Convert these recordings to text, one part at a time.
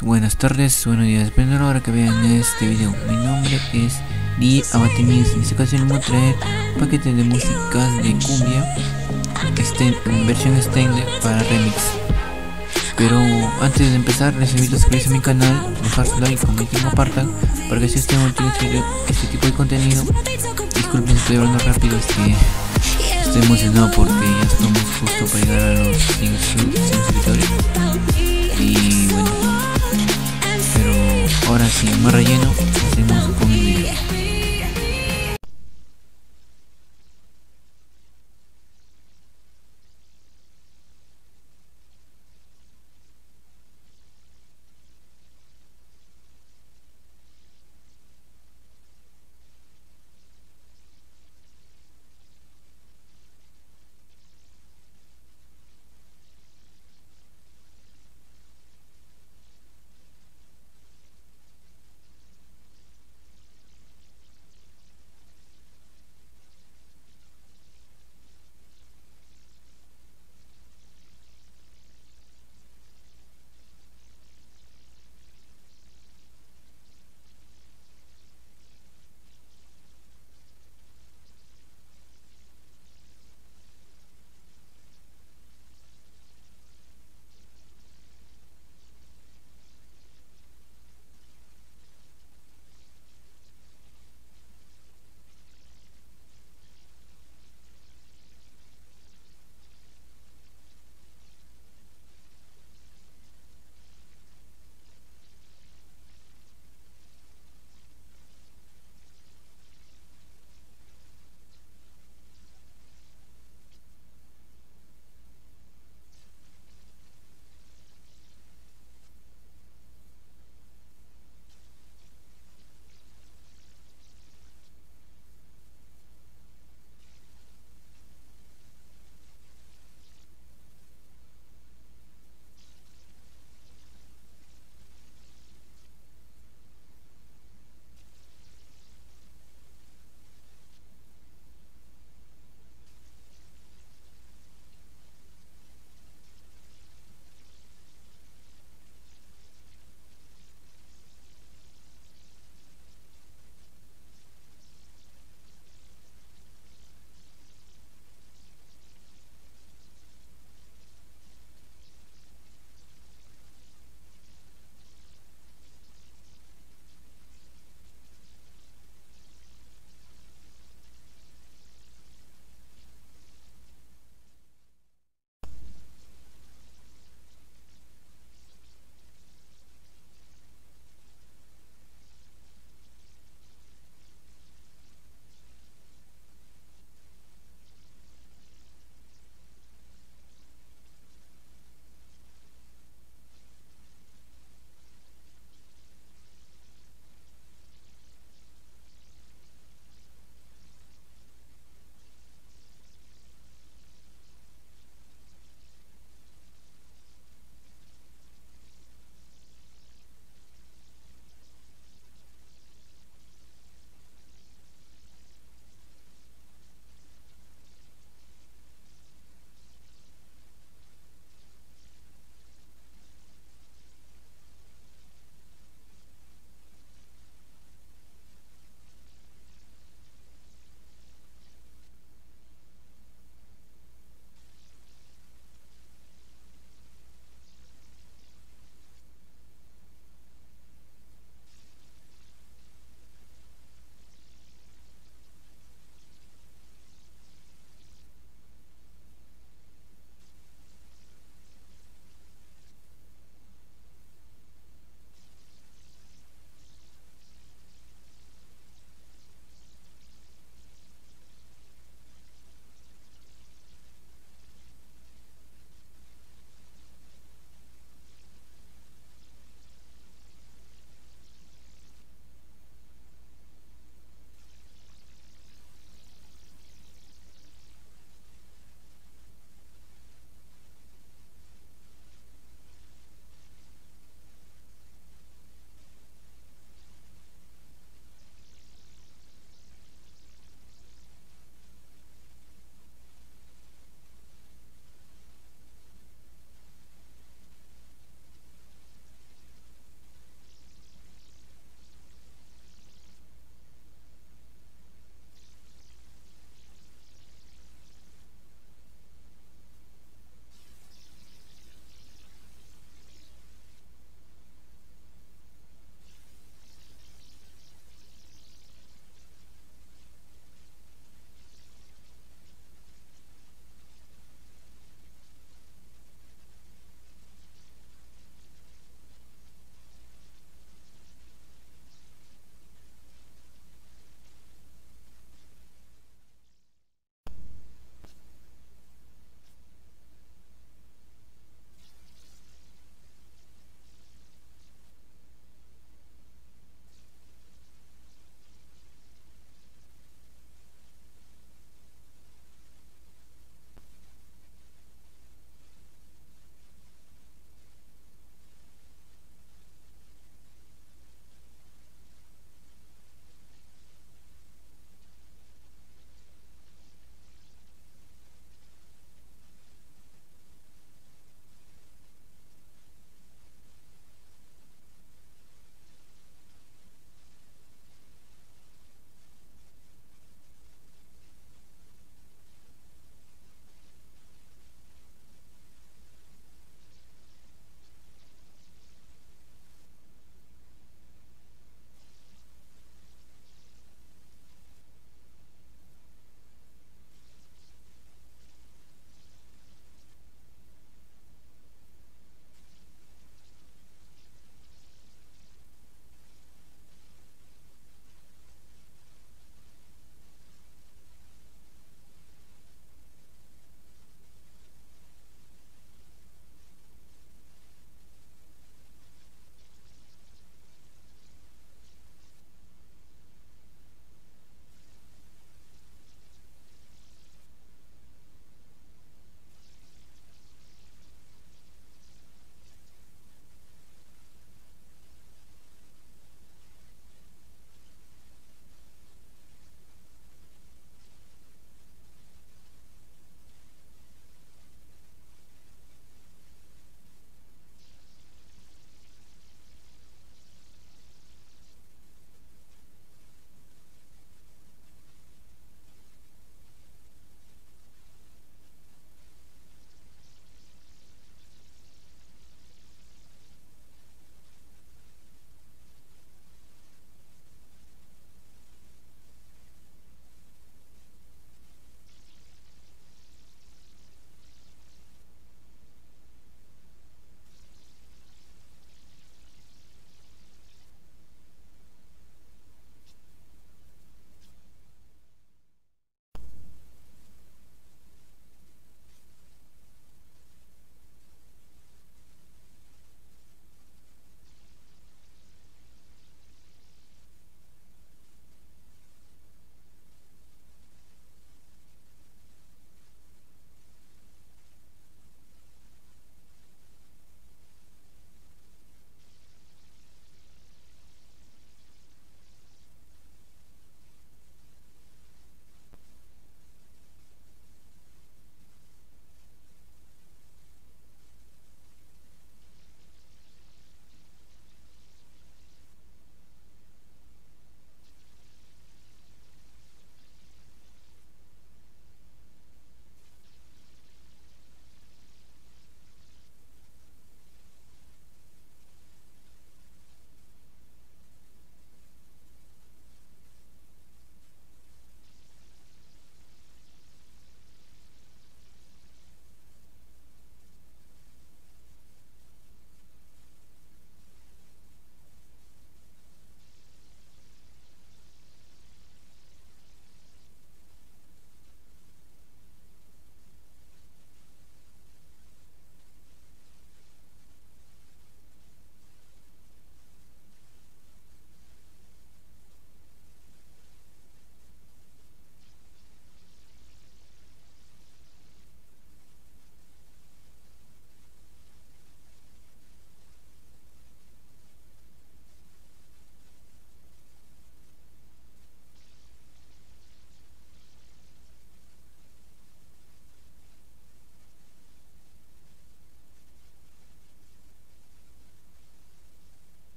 Buenas tardes, buenos días, depende de la hora que vean este video. Mi nombre es Di Abatenius. En esta ocasión voy a traer un paquete de músicas de cumbia este, en versión extended para remix. Pero antes de empezar, les invito a suscribirse a mi canal, dejar su like, comentar y compartan para que si ustedes utilicen este tipo de contenido. Disculpen, estoy hablando rápido, es que estoy emocionado porque ya estamos justo para llegar a los 100 suscriptores. Y sí, más relleno, hacemos con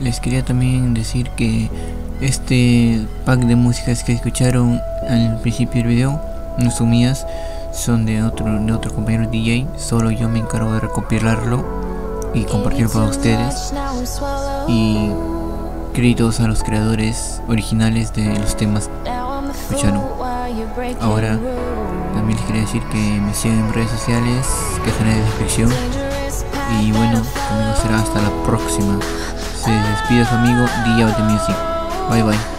les quería también decir que este pack de músicas que escucharon al principio del video no son mías son de otro de otro compañero DJ solo yo me encargo de recopilarlo y compartirlo para ustedes. Y créditos a los creadores originales de los temas que escucharon. Ahora también les quería decir que me sigan en redes sociales que están en la descripción. Y bueno conmigo será hasta la próxima se despide su amigo DJ Music. Bye bye